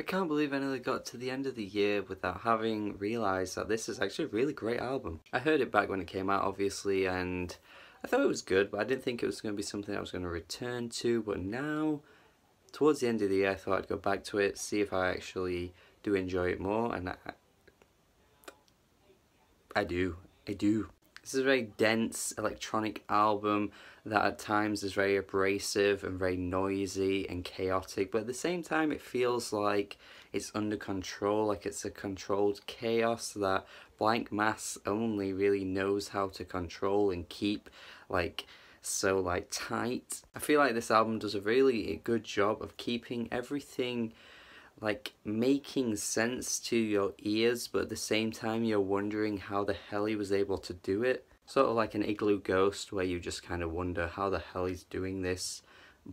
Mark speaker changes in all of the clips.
Speaker 1: I can't believe I nearly got to the end of the year without having realised that this is actually a really great album. I heard it back when it came out, obviously, and I thought it was good, but I didn't think it was going to be something I was going to return to. But now, towards the end of the year, I thought I'd go back to it, see if I actually do enjoy it more, and I, I do. I do. This is a very dense electronic album that at times is very abrasive and very noisy and chaotic, but at the same time it feels like it's under control, like it's a controlled chaos that Blanck Mass only really knows how to control and keep like so like tight. I feel like this album does a really good job of keeping everything like making sense to your ears but at the same time you're wondering how the hell he was able to do it. Sort of like an Iglooghost where you just kind of wonder how the hell he's doing this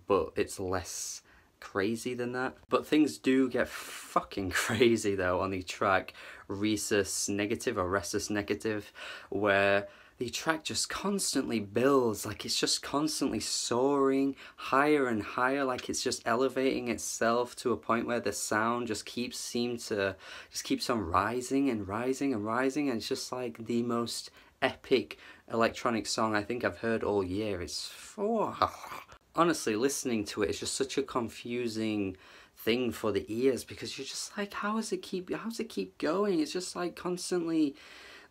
Speaker 1: but it's less crazy than that. But things do get fucking crazy though on the track Rhesus Negative or Rhesus Negative where the track just constantly builds like it's just constantly soaring higher and higher like it's just elevating itself to a point where the sound just keeps seem to just keeps on rising and rising and rising and it's just like the most epic electronic song I think I've heard all year. It's oh, honestly listening to it it's just such a confusing thing for the ears because you're just like how does it keep how does it keep going? It's just like constantly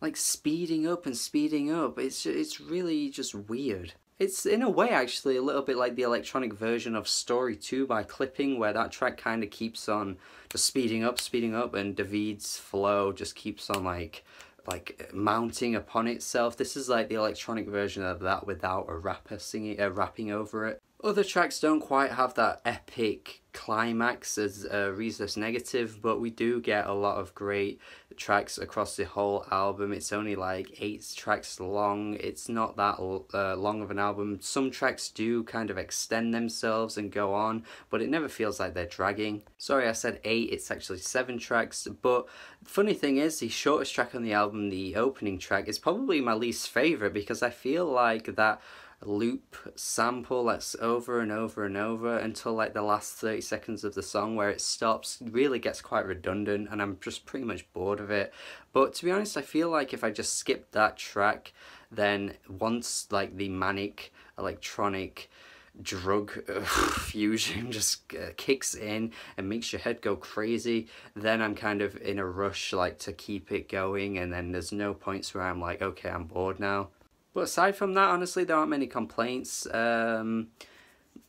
Speaker 1: like speeding up and speeding up. It's it's really just weird. It's in a way actually a little bit like the electronic version of Story 2 by Clipping where that track kind of keeps on just speeding up, speeding up and David's flow just keeps on like like mounting upon itself. This is like the electronic version of that without a rapper singing, uh, rapping over it. Other tracks don't quite have that epic climax as a Rhesus Negative, but we do get a lot of great tracks across the whole album. It's only like eight tracks long. It's not that uh, long of an album. Some tracks do kind of extend themselves and go on, but it never feels like they're dragging. Sorry, I said eight. It's actually seven tracks, but funny thing is, the shortest track on the album, the opening track, is probably my least favourite because I feel like that loop sample that's over and over and over until like the last 30 seconds of the song where it stops really gets quite redundant and I'm just pretty much bored of it. But to be honest I feel like if I just skip that track then once like the manic electronic drug fusion just uh, kicks in and makes your head go crazy then i'm kind of in a rush like to keep it going and then there's no points where i'm like okay i'm bored now but aside from that, honestly, there aren't many complaints. Um,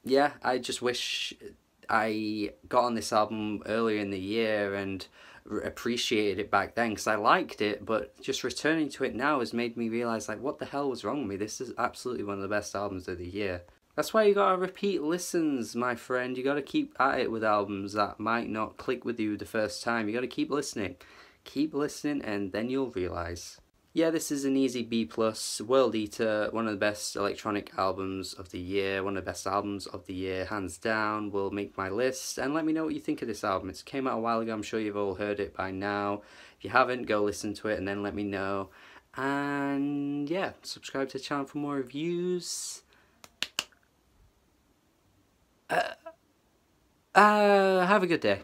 Speaker 1: yeah, I just wish I got on this album earlier in the year and appreciated it back then because I liked it, but just returning to it now has made me realise like what the hell was wrong with me. This is absolutely one of the best albums of the year. That's why you gotta repeat listens, my friend. You gotta keep at it with albums that might not click with you the first time. You gotta keep listening. Keep listening and then you'll realise yeah, this is an easy B+. plus. World Eater, one of the best electronic albums of the year, one of the best albums of the year, hands down, will make my list. And let me know what you think of this album. It came out a while ago, I'm sure you've all heard it by now. If you haven't, go listen to it and then let me know. And yeah, subscribe to the channel for more reviews. Uh, uh, have a good day.